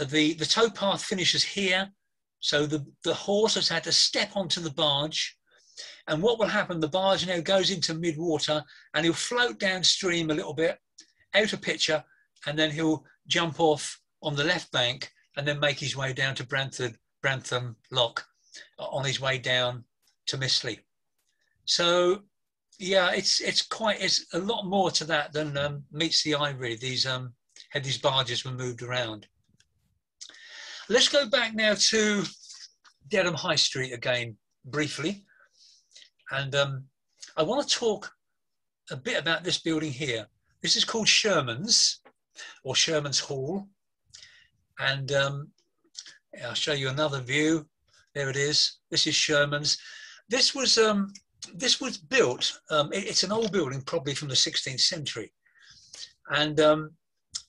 Uh, the, the towpath finishes here. So the, the horse has had to step onto the barge. And what will happen, the barge now goes into mid-water and he'll float downstream a little bit, out of picture, and then he'll jump off on the left bank and then make his way down to Branford, Brantham Lock on his way down to Mistley. So yeah, it's it's quite it's a lot more to that than um, meets the eye. Really, these um, had these barges were moved around. Let's go back now to Dedham High Street again briefly, and um, I want to talk a bit about this building here. This is called Sherman's or Sherman's Hall, and um, I'll show you another view. There it is. This is Sherman's. This was um, this was built, um, it, it's an old building, probably from the 16th century. And um,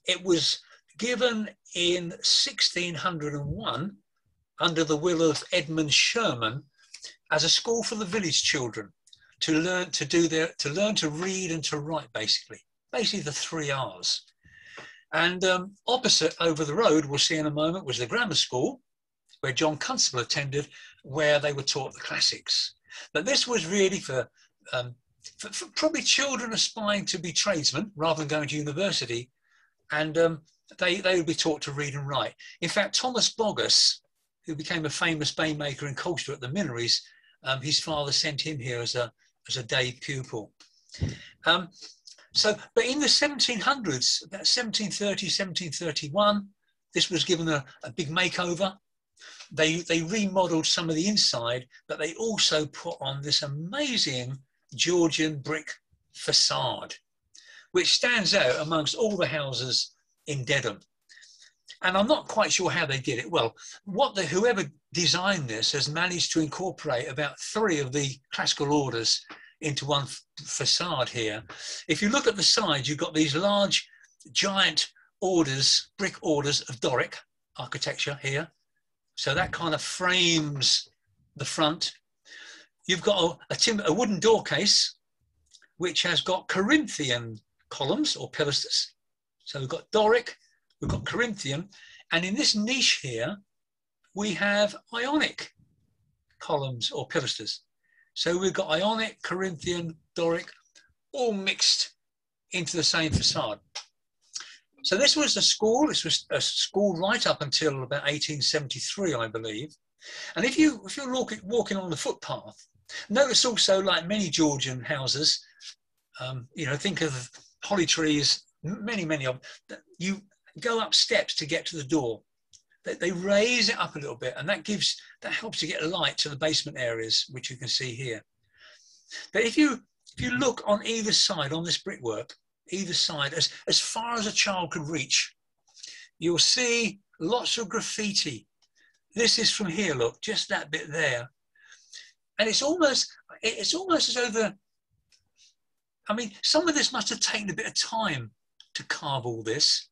it was given in 1601 under the will of Edmund Sherman as a school for the village children to learn to do their, to learn to read and to write basically, basically the three R's. And um, opposite over the road, we'll see in a moment, was the grammar school where John Constable attended, where they were taught the classics. But this was really for, um, for, for, probably children aspiring to be tradesmen rather than going to university. And um, they, they would be taught to read and write. In fact, Thomas Boggis, who became a famous maker in Colchester at the Minories, um, his father sent him here as a, as a day pupil. Um, so, but in the 1700s, about 1730, 1731, this was given a, a big makeover they, they remodeled some of the inside, but they also put on this amazing Georgian brick facade, which stands out amongst all the houses in Dedham. And I'm not quite sure how they did it. Well, what the, whoever designed this has managed to incorporate about three of the classical orders into one facade here. If you look at the side, you've got these large, giant orders, brick orders of Doric architecture here. So that kind of frames the front. You've got a, a, a wooden door case, which has got Corinthian columns or pilasters. So we've got Doric, we've got Corinthian, and in this niche here, we have Ionic columns or pilasters. So we've got Ionic, Corinthian, Doric, all mixed into the same facade. So this was a school. This was a school right up until about 1873, I believe. And if you if you're walking, walking on the footpath Notice also, like many Georgian houses, um, you know, think of holly trees, many, many of them, you go up steps to get to the door. They, they raise it up a little bit and that gives, that helps to get light to the basement areas, which you can see here. But if you, if you look on either side on this brickwork, either side, as, as far as a child could reach, you'll see lots of graffiti. This is from here, look, just that bit there. And it's almost, it's almost as the, I mean, some of this must have taken a bit of time to carve all this.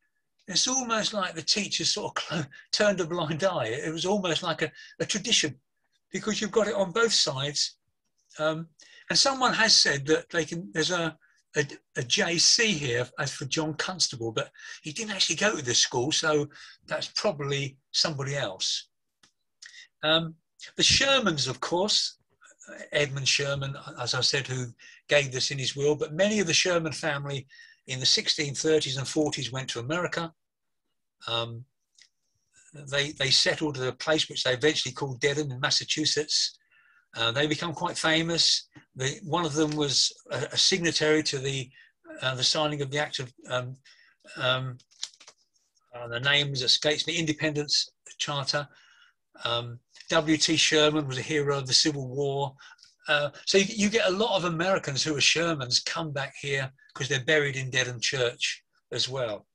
It's almost like the teachers sort of turned a blind eye. It was almost like a, a tradition because you've got it on both sides. Um, and someone has said that they can, there's a, a, a, JC here as for John Constable, but he didn't actually go to this school, so that's probably somebody else. Um, the Shermans, of course, Edmund Sherman, as I said, who gave this in his will, but many of the Sherman family in the 1630s and 40s went to America. Um, they, they settled at a place which they eventually called Dedham in Massachusetts. Uh, they become quite famous. The, one of them was a, a signatory to the, uh, the signing of the Act of, um, um, uh, the names escapes me, Independence Charter. Um, W.T. Sherman was a hero of the Civil War. Uh, so you, you, get a lot of Americans who are Shermans come back here because they're buried in Dedham Church as well.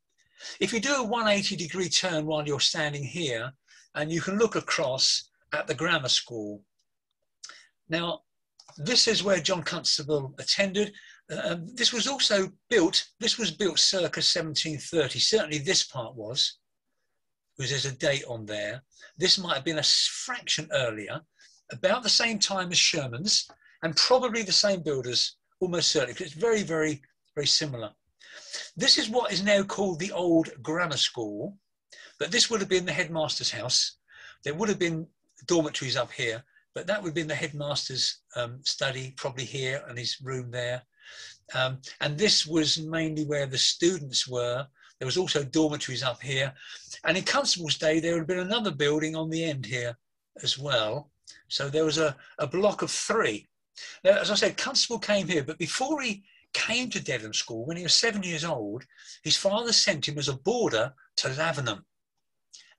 If you do a 180 degree turn while you're standing here, and you can look across at the grammar school. Now, this is where John Constable attended. Um, this was also built, this was built circa 1730. Certainly this part was, because there's a date on there. This might have been a fraction earlier, about the same time as Sherman's, and probably the same builders, almost certainly, because it's very, very, very similar. This is what is now called the old grammar school, but this would have been the headmaster's house. There would have been dormitories up here, but that would have been the headmaster's um, study, probably here, and his room there. Um, and this was mainly where the students were. There was also dormitories up here. And in Constable's day, there would have been another building on the end here as well. So there was a, a block of three. Now, as I said, Constable came here, but before he came to Dedham School, when he was seven years old, his father sent him as a boarder to Lavenham.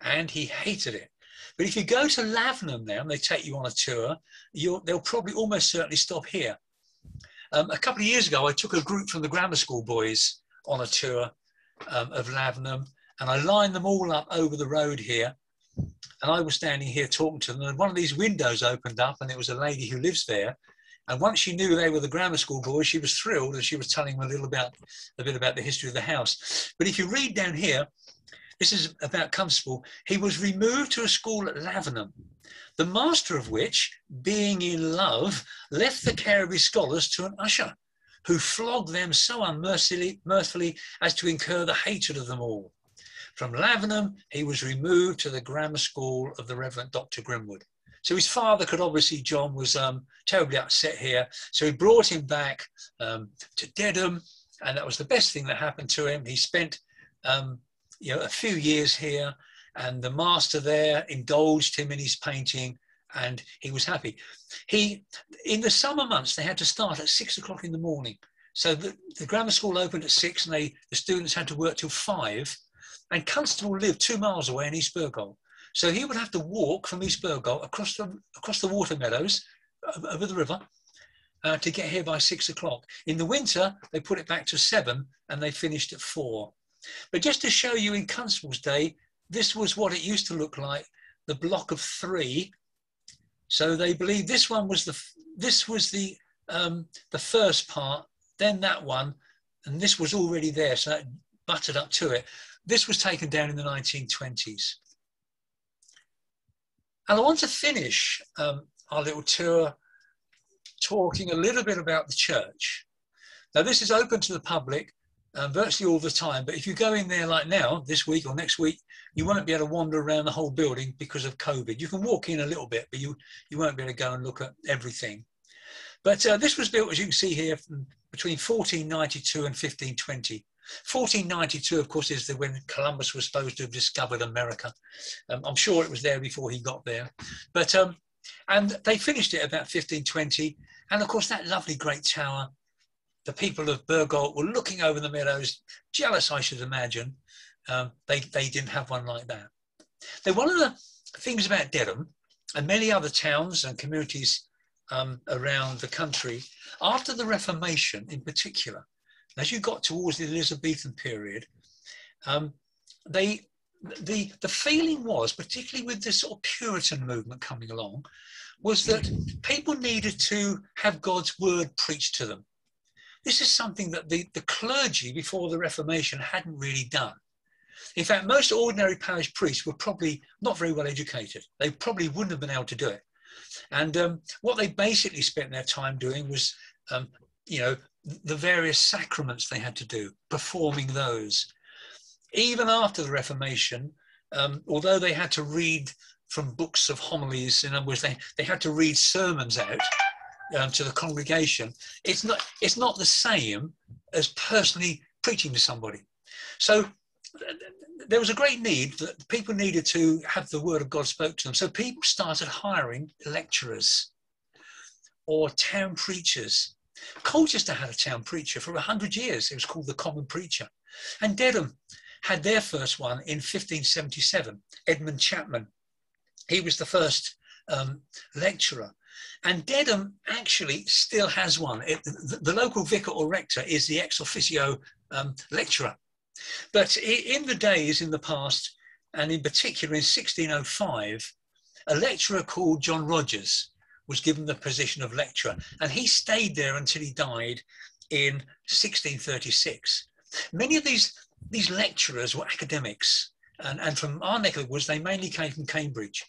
And he hated it. But if you go to Lavenham now and they take you on a tour, they'll probably almost certainly stop here. Um, a couple of years ago, I took a group from the grammar school boys on a tour um, of Lavenham and I lined them all up over the road here. And I was standing here talking to them, and one of these windows opened up, and it was a lady who lives there. And once she knew they were the grammar school boys, she was thrilled, and she was telling them a little about a bit about the history of the house. But if you read down here, this is about Constable. He was removed to a school at Lavenham, the master of which, being in love, left the care of his scholars to an usher, who flogged them so unmercifully as to incur the hatred of them all. From Lavenham, he was removed to the grammar school of the Reverend Dr. Grimwood. So his father could obviously, John was um, terribly upset here. So he brought him back um, to Dedham, and that was the best thing that happened to him. He spent um, you know, a few years here, and the master there indulged him in his painting, and he was happy. He, in the summer months, they had to start at six o'clock in the morning. So the, the grammar school opened at six, and they, the students had to work till five and Constable lived two miles away in East Bergholt. So he would have to walk from East Bergholt across the, across the water meadows over the river uh, to get here by six o'clock. In the winter, they put it back to seven and they finished at four. But just to show you in Constable's day, this was what it used to look like, the block of three. So they believe this one was the, this was the, um, the first part, then that one, and this was already there, so that butted up to it. This was taken down in the 1920s. And I want to finish um, our little tour talking a little bit about the church. Now, this is open to the public um, virtually all the time, but if you go in there like now, this week or next week, you won't be able to wander around the whole building because of COVID. You can walk in a little bit, but you, you won't be able to go and look at everything. But uh, this was built, as you can see here, between 1492 and 1520. 1492, of course, is the, when Columbus was supposed to have discovered America. Um, I'm sure it was there before he got there. But um, And they finished it about 1520. And of course, that lovely great tower, the people of Burgholt were looking over the meadows, jealous, I should imagine. Um, they, they didn't have one like that. Now, one of the things about Dedham and many other towns and communities um, around the country, after the Reformation in particular, as you got towards the Elizabethan period, um, they the the feeling was, particularly with this sort of Puritan movement coming along, was that people needed to have God's word preached to them. This is something that the, the clergy before the Reformation hadn't really done. In fact, most ordinary parish priests were probably not very well educated. They probably wouldn't have been able to do it. And um, what they basically spent their time doing was, um, you know, the various sacraments they had to do, performing those. Even after the Reformation, um, although they had to read from books of homilies, in other words, they, they had to read sermons out um, to the congregation, it's not, it's not the same as personally preaching to somebody. So there was a great need that people needed to have the word of God spoke to them. So people started hiring lecturers or town preachers. Colchester had a town preacher for 100 years. It was called the Common Preacher. And Dedham had their first one in 1577, Edmund Chapman. He was the first um, lecturer. And Dedham actually still has one. It, the, the, local vicar or rector is the ex officio um, lecturer. But in the days in the past, and in particular in 1605, a lecturer called John Rogers was given the position of lecturer, and he stayed there until he died in 1636. Many of these, these lecturers were academics, and, and from our neck of the woods, they mainly came from Cambridge.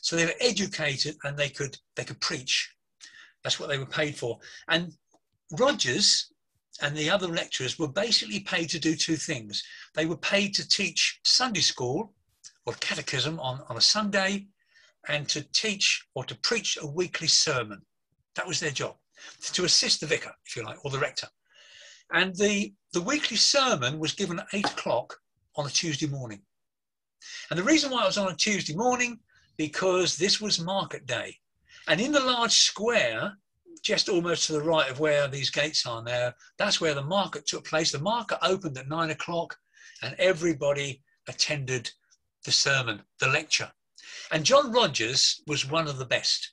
So they were educated and they could, they could preach. That's what they were paid for. And Rogers and the other lecturers were basically paid to do two things. They were paid to teach Sunday school or catechism on, on a Sunday and to teach or to preach a weekly sermon. That was their job, to assist the vicar, if you like, or the rector. And the, the weekly sermon was given at eight o'clock on a Tuesday morning. And the reason why it was on a Tuesday morning, because this was market day. And in the large square just almost to the right of where these gates are now, that's where the market took place. The market opened at nine o'clock and everybody attended the sermon, the lecture. And John Rogers was one of the best.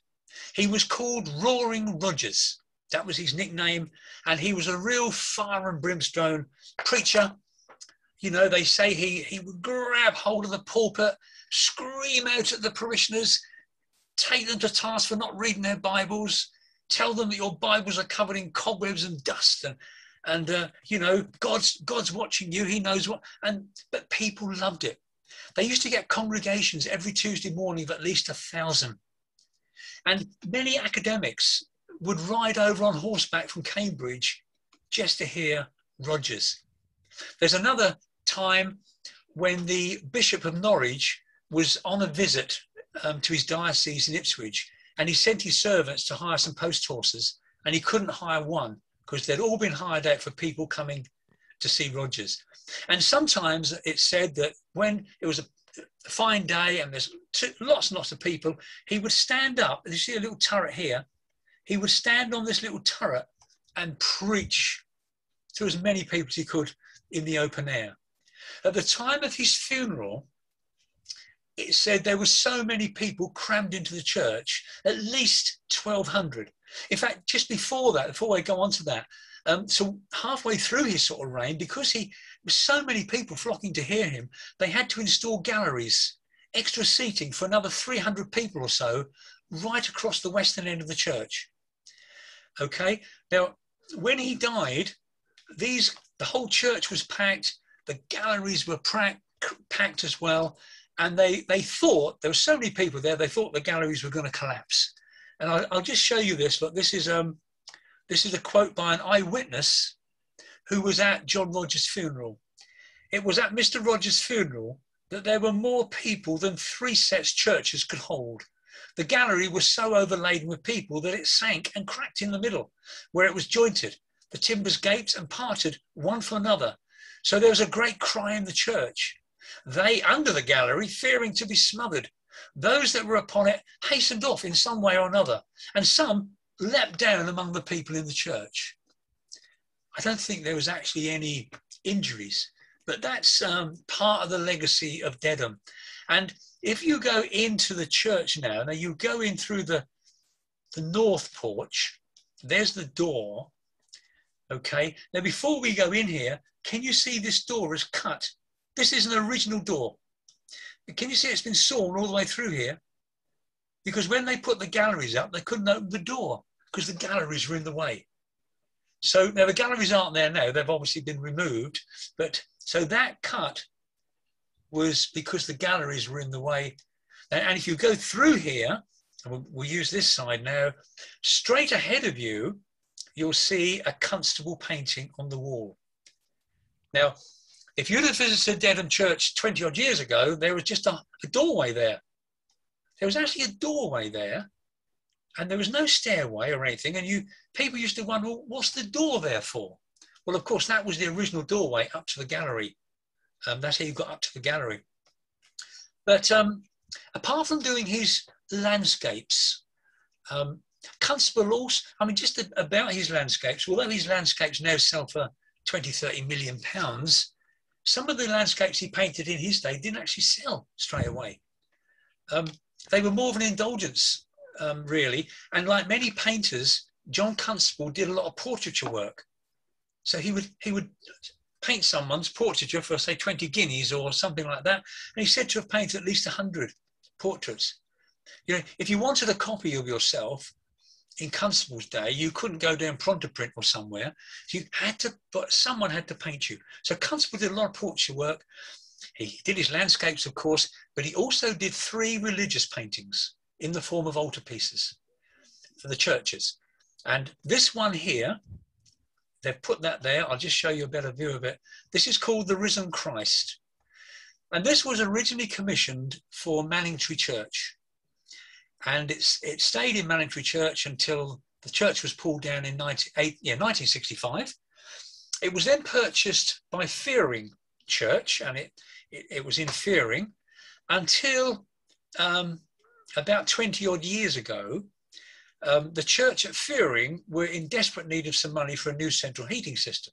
He was called Roaring Rogers. That was his nickname. And he was a real fire and brimstone preacher. You know, they say he, he would grab hold of the pulpit, scream out at the parishioners, take them to task for not reading their Bibles, tell them that your Bibles are covered in cobwebs and dust and and uh, you know God's God's watching you. He knows what. And but people loved it. They used to get congregations every Tuesday morning of at least a thousand, and many academics would ride over on horseback from Cambridge just to hear Rogers. There's another time when the Bishop of Norwich was on a visit um, to his diocese in Ipswich, and he sent his servants to hire some post horses, and he couldn't hire one because they'd all been hired out for people coming to see Rogers. And sometimes it's said that when it was a fine day and there's lots and lots of people, he would stand up. You see a little turret here. He would stand on this little turret and preach to as many people as he could in the open air. At the time of his funeral, it said there were so many people crammed into the church, at least 1,200. In fact, just before that, before I go on to that, um, so halfway through his sort of reign, because he was so many people flocking to hear him, they had to install galleries, extra seating for another 300 people or so, right across the western end of the church. Okay, now when he died, these the whole church was packed, the galleries were packed, packed as well, and they, they thought, there were so many people there, they thought the galleries were going to collapse. And I, will just show you this. Look, this is, um, this is a quote by an eyewitness who was at John Rogers' funeral. It was at Mr. Rogers' funeral that there were more people than three sets churches could hold. The gallery was so overladen with people that it sank and cracked in the middle, where it was jointed. The timbers gaped and parted one for another. So there was a great cry in the church. They, under the gallery, fearing to be smothered, Those that were upon it hastened off in some way or another, and some leapt down among the people in the church. I don't think there was actually any injuries, but that's um, part of the legacy of Dedham. And if you go into the church now, now you go in through the, the north porch, there's the door. Okay, now before we go in here, can you see this door is cut? This is an original door. Can you see it's been sawn all the way through here? Because when they put the galleries up, they couldn't open the door because the galleries were in the way. So now the galleries aren't there now, they've obviously been removed. But so that cut was because the galleries were in the way. And if you go through here, and we'll, we'll use this side now, straight ahead of you, you'll see a constable painting on the wall. Now, if you'd have visited Dedham Church 20 odd years ago, there was just a, a doorway there. There was actually a doorway there, and there was no stairway or anything. And you people used to wonder, well, what's the door there for? Well, of course, that was the original doorway up to the gallery. Um, that's how you got up to the gallery. But um, apart from doing his landscapes, um, Constable also, I mean, just about his landscapes, although his landscapes now sell for 20, 30 million pounds, some of the landscapes he painted in his day didn't actually sell straight away. Um, they were more of an indulgence, um, really. And like many painters, John Constable did a lot of portraiture work. So he would he would paint someone's portraiture for say 20 guineas or something like that. And he's said to have painted at least 100 portraits. You know, if you wanted a copy of yourself, in Constable's day, you couldn't go down Prontoprint or somewhere. You had to, but someone had to paint you. So Constable did a lot of portraiture work. He did his landscapes, of course, but he also did three religious paintings in the form of altarpieces for the churches. And this one here, they've put that there. I'll just show you a better view of it. This is called The Risen Christ. And this was originally commissioned for Manningtree Church and it's it stayed in Manningtree Church until the church was pulled down in 19, yeah, 1965. It was then purchased by Feering Church, and it, it, it was in Feering until um, about 20 odd years ago. Um, the church at Feering were in desperate need of some money for a new central heating system.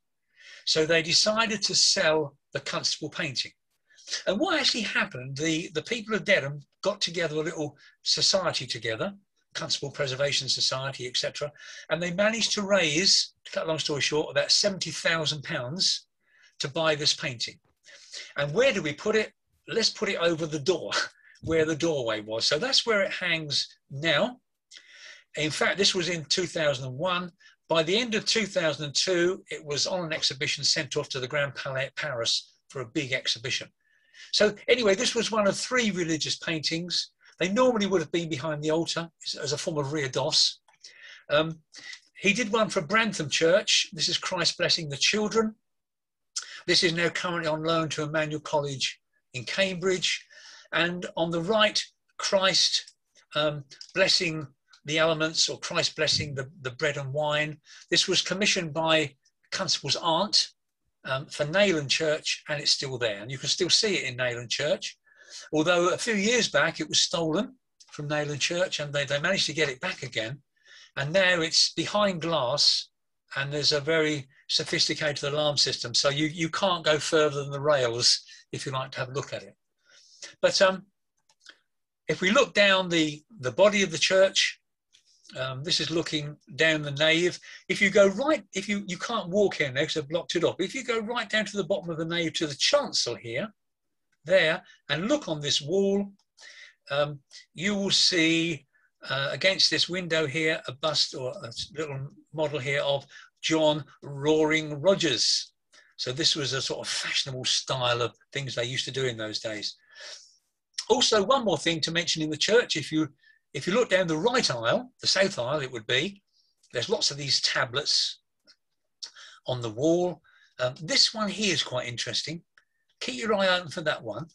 So they decided to sell the Constable painting. And what actually happened, the, the people of Dedham got together a little society together, Constable Preservation Society, etc. And they managed to raise, to cut a long story short, about £70,000 to buy this painting. And where do we put it? Let's put it over the door, where the doorway was. So that's where it hangs now. In fact, this was in 2001. By the end of 2002, it was on an exhibition sent off to the Grand Palais at Paris for a big exhibition. So anyway, this was one of three religious paintings. They normally would have been behind the altar as a form of reredos. Um, he did one for Brantham Church. This is Christ blessing the children. This is now currently on loan to Emmanuel College in Cambridge. And on the right, Christ um, blessing the elements or Christ blessing the, the bread and wine. This was commissioned by Constable's aunt, um, for Nayland Church, and it's still there. And you can still see it in Nayland Church. Although a few years back it was stolen from Nayland Church, and they, they managed to get it back again. And now it's behind glass, and there's a very sophisticated alarm system. So you, you can't go further than the rails if you like to have a look at it. But um, if we look down the, the body of the church, um, this is looking down the nave. If you go right, if you, you can't walk in there because I've blocked it off. If you go right down to the bottom of the nave to the chancel here, there, and look on this wall, um, you will see uh, against this window here a bust or a little model here of John Roaring Rogers. So this was a sort of fashionable style of things they used to do in those days. Also, one more thing to mention in the church, if you if you look down the right aisle, the south aisle it would be, there's lots of these tablets on the wall. Um, this one here is quite interesting. Keep your eye open for that one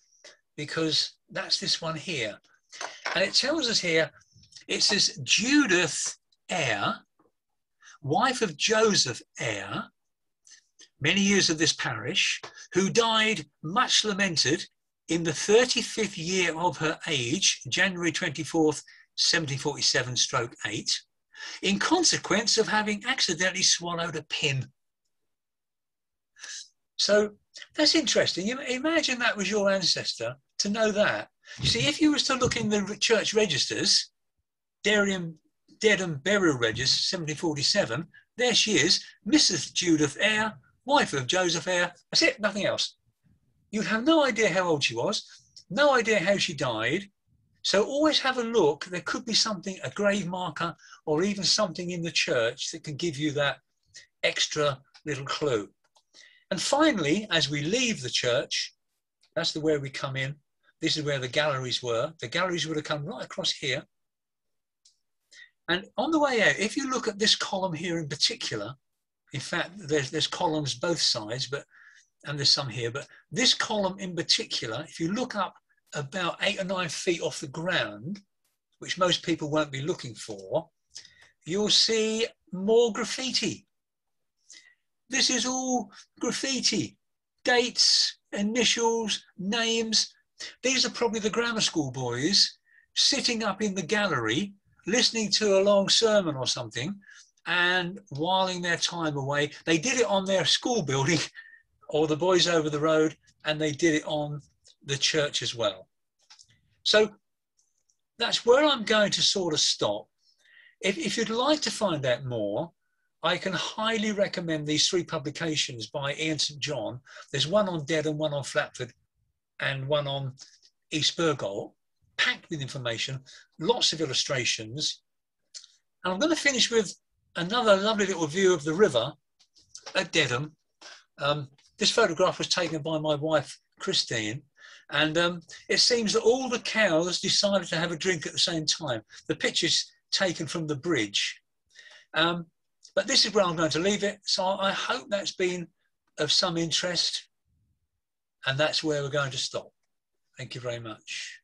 because that's this one here. And it tells us here, it says Judith Eyre, wife of Joseph Eyre, many years of this parish, who died much lamented in the 35th year of her age, January 24th, 1747 stroke 8, in consequence of having accidentally swallowed a pin. So that's interesting. Imagine that was your ancestor to know that. You see, if you was to look in the church registers, Dereham, Dedham Burial Register, 1747, there she is, Mrs. Judith Eyre, wife of Joseph Eyre. That's it, nothing else. You'd have no idea how old she was, no idea how she died. So always have a look. There could be something, a grave marker, or even something in the church that can give you that extra little clue. And finally, as we leave the church, that's the where we come in. This is where the galleries were. The galleries would have come right across here. And on the way out, if you look at this column here in particular, in fact, there's, there's columns both sides, but and there's some here, but this column in particular, if you look up about eight or nine feet off the ground, which most people won't be looking for, you'll see more graffiti. This is all graffiti, dates, initials, names. These are probably the grammar school boys sitting up in the gallery, listening to a long sermon or something, and whiling their time away. They did it on their school building or the boys over the road, and they did it on the church as well. So that's where I'm going to sort of stop. If, if you'd like to find out more, I can highly recommend these three publications by Ian St. John. There's one on Dedham, one on Flatford, and one on East Bergholt, packed with information, lots of illustrations. And I'm going to finish with another lovely little view of the river at Dedham. Um, this photograph was taken by my wife, Christine, and um, it seems that all the cows decided to have a drink at the same time. The picture's taken from the bridge. Um, but this is where I'm going to leave it. So I hope that's been of some interest. And that's where we're going to stop. Thank you very much.